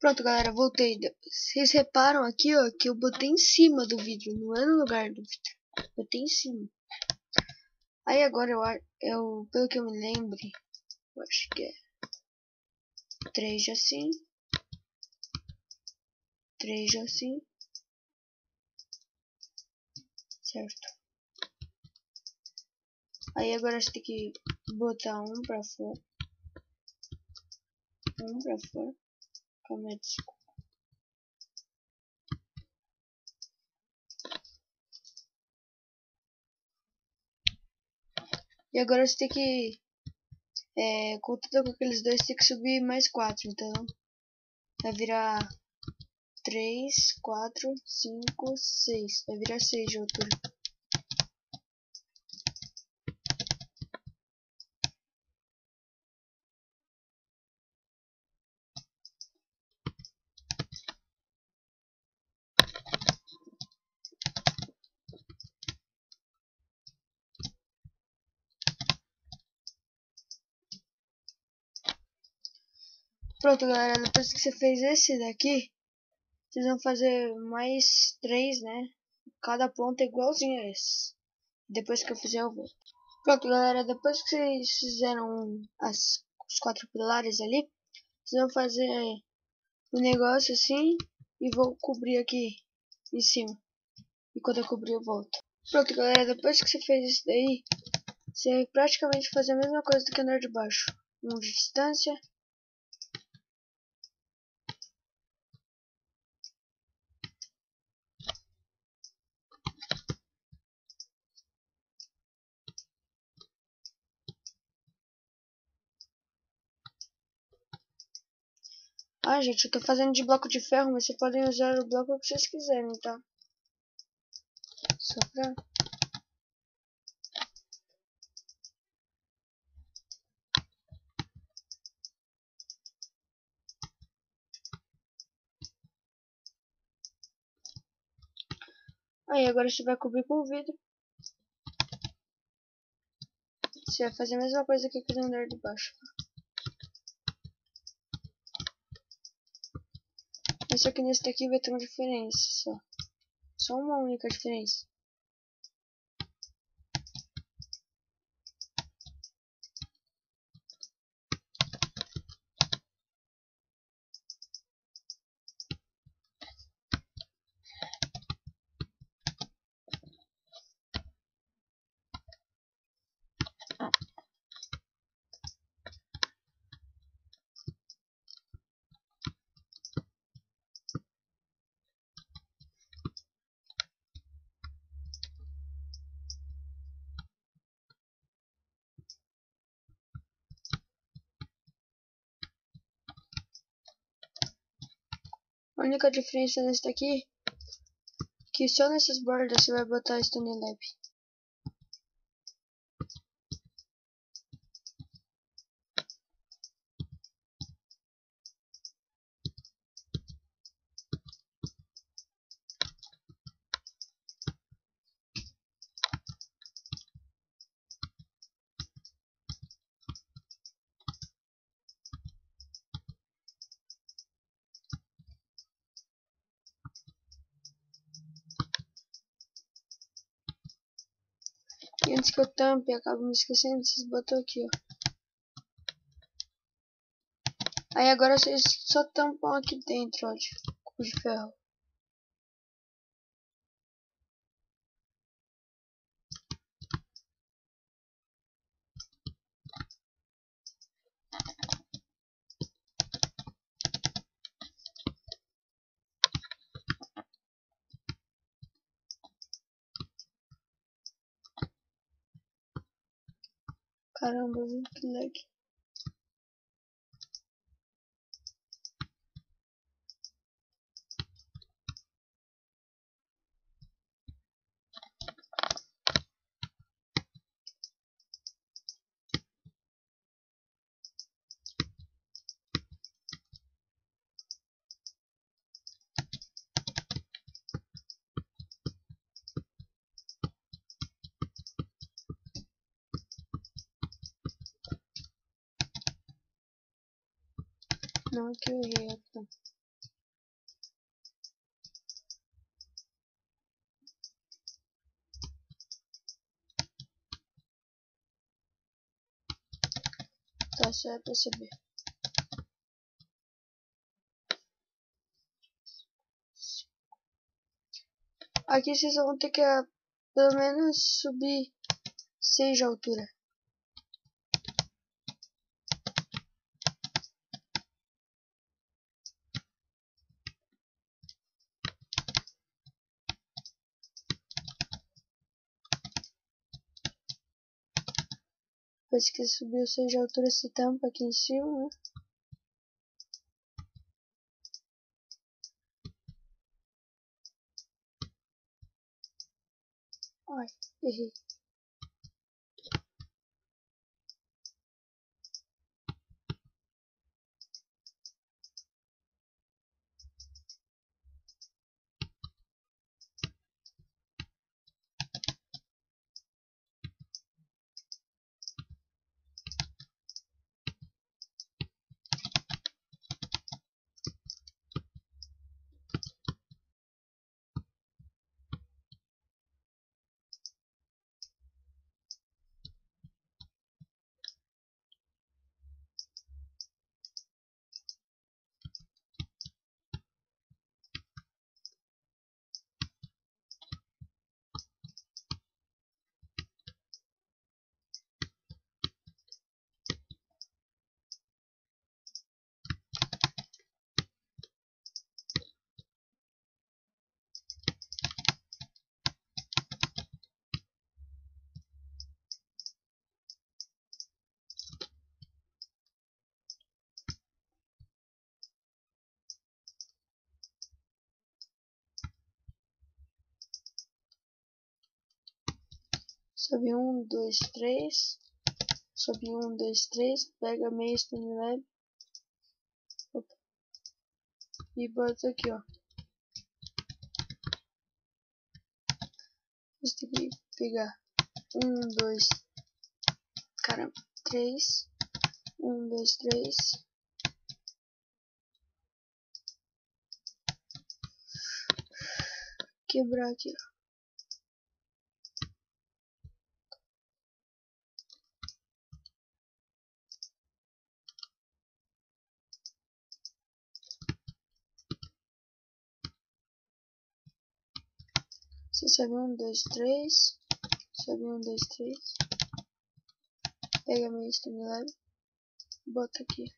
Pronto, galera, voltei. Vocês reparam aqui, ó, que eu botei em cima do vidro, não é no lugar do vidro. Botei em cima. Aí agora eu, eu pelo que eu me lembre, eu acho que é 3 assim. 3 assim. Certo. Aí agora você tem que botar um pra fora. Um pra fora. Aí, desculpa. E agora você tem que. É, contando com aqueles dois, tem que subir mais quatro. Então vai virar 3, 4, 5, 6. Vai virar 6 de altura. Pronto, galera. Depois que você fez esse daqui, vocês vão fazer mais três, né? Cada ponto é igualzinho a esse. Depois que eu fizer, eu volto. Pronto, galera. Depois que vocês fizeram as, os quatro pilares ali, vocês vão fazer o um negócio assim e vou cobrir aqui em cima. E quando eu cobrir, eu volto. Pronto, galera. Depois que você fez isso daí, você praticamente fazer a mesma coisa do que andar de baixo. Um de distância Ah, gente, eu tô fazendo de bloco de ferro, mas vocês podem usar o bloco que vocês quiserem, tá? Só pra... Aí, agora você vai cobrir com vidro. Você vai fazer a mesma coisa que com o andar de baixo. Só que nesse daqui vai ter uma diferença só. Só uma única diferença. Única diferença nesse daqui que só nessas bordas você vai botar Stone Lab. Antes que eu tampe, acabo me esquecendo, vocês botam aqui, ó. Aí agora vocês só tampam aqui dentro, ó, de de ferro. Caramba, que não. Tá, só é perceber. Tá Aqui vocês vão ter que, ah, pelo menos, subir seis de altura. Depois que subiu 6 de altura, se tampa aqui em cima, né? Ai, errei. Sobe um, dois, três. Sobe um, dois, três. Pega meio stone lab. Opa. E bota aqui, ó. Você tem que pegar um, dois, caramba, três, um, dois, três. Quebrar aqui, ó. Você sobe um, dois, três. Sobe um, dois, três. Pega meu estimulado. Bota aqui.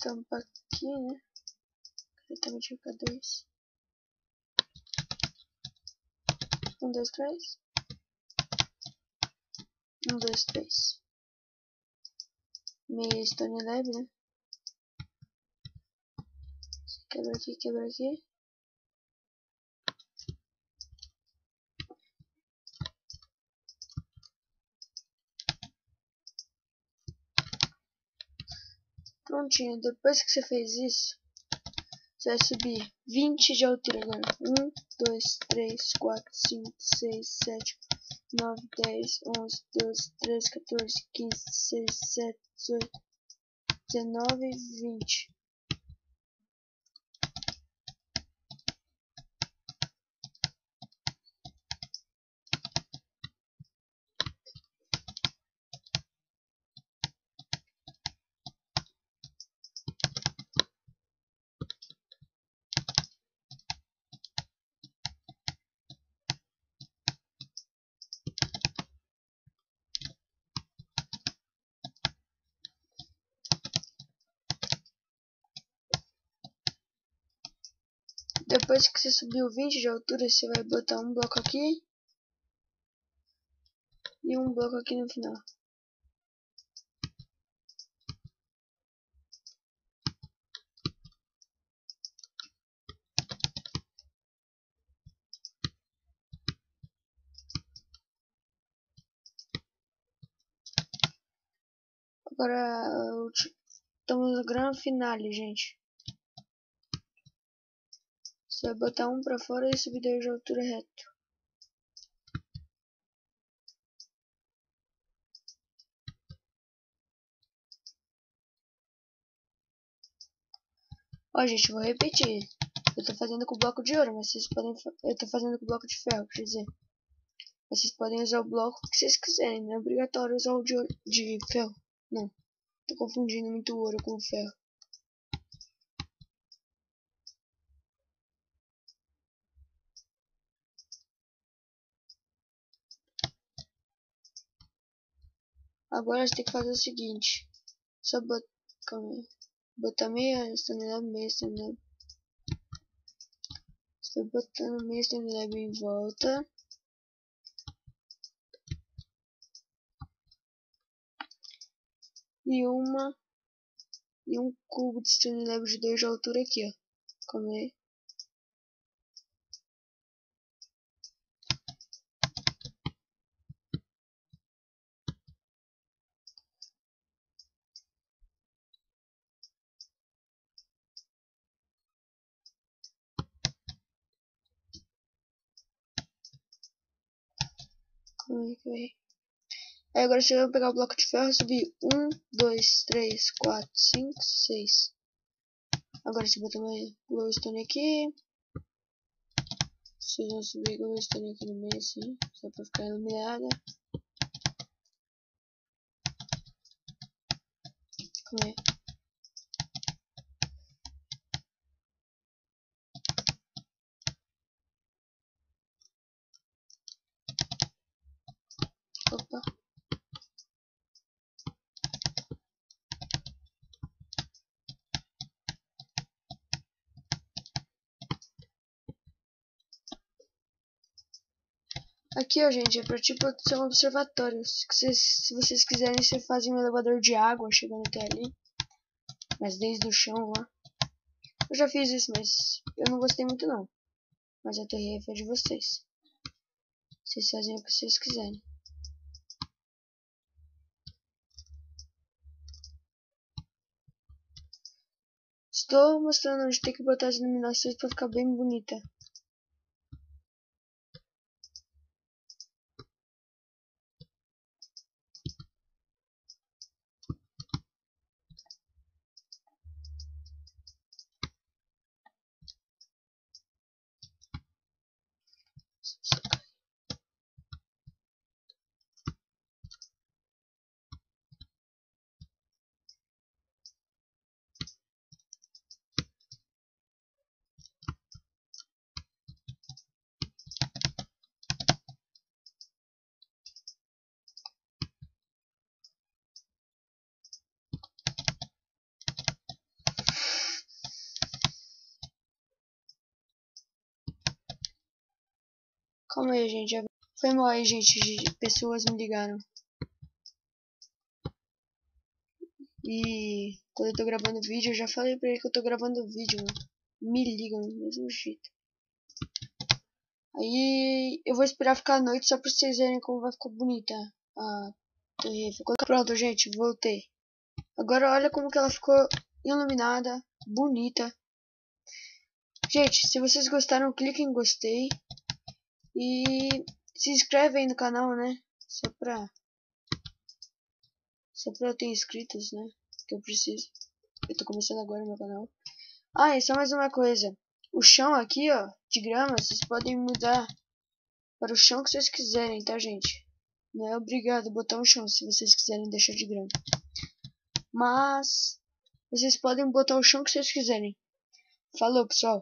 Tampa aqui, né? Diretamente fica dois. Um, dois, três. Um, dois, três. Meia stone leve, né? Quebra aqui, quebra aqui. Prontinho, depois que você fez isso, você vai subir 20 de altura agora. 1, 2, 3, 4, 5, 6, 7, 9, 10, 11, 12, 13, 14, 15, 16, 17, 18, 19, 20. Depois que você subiu 20 de altura, você vai botar um bloco aqui e um bloco aqui no final. Agora estamos no grande finale, gente. Você vai botar um para fora e subir dois de altura reto. Ó, gente, vou repetir. Eu tô fazendo com bloco de ouro, mas vocês podem... Eu tô fazendo com bloco de ferro, quer dizer. Vocês podem usar o bloco que vocês quiserem, não é obrigatório usar o de, de ferro. Não, tô confundindo muito ouro com ferro. Agora você tem que fazer o seguinte. Só botar, meia Stunlab, meia Stunlab. Estou botando meia Stunlab em volta. E uma e um cubo de Stunlab de 2 de altura aqui, ó. Calma aí. Aí agora você vai pegar o bloco de ferro e subir 1, 2, 3, 4, 5, 6. Agora você bota uma glowstone aqui. Vocês vão subir glowstone aqui no meio assim, só pra ficar iluminada. Calma aí. Opa. Aqui, ó, gente, é pra tipo ser um observatório. Se vocês, se vocês quiserem, vocês fazem um elevador de água chegando até ali. Mas desde o chão lá. Eu já fiz isso, mas eu não gostei muito não. Mas a torre é de vocês. Vocês fazem o que vocês quiserem. Estou mostrando onde tem que botar as iluminações para ficar bem bonita. Calma aí, gente. Foi mal aí, gente. Pessoas me ligaram. E quando eu tô gravando vídeo, eu já falei pra ele que eu tô gravando vídeo, mano. Me ligam do mesmo jeito. Aí eu vou esperar ficar a noite só pra vocês verem como vai ficar bonita a torre. Ficou pronto, gente. Voltei. Agora olha como que ela ficou iluminada, bonita. Gente, se vocês gostaram, clique em gostei. E se inscreve aí no canal, né? Só pra. Só pra eu ter inscritos, né? Que eu preciso. Eu tô começando agora meu canal. Ah, e só mais uma coisa. O chão aqui, ó, de grama, vocês podem mudar para o chão que vocês quiserem, tá, gente? Não é obrigado botar um chão se vocês quiserem deixar de grama. Mas vocês podem botar o chão que vocês quiserem. Falou, pessoal.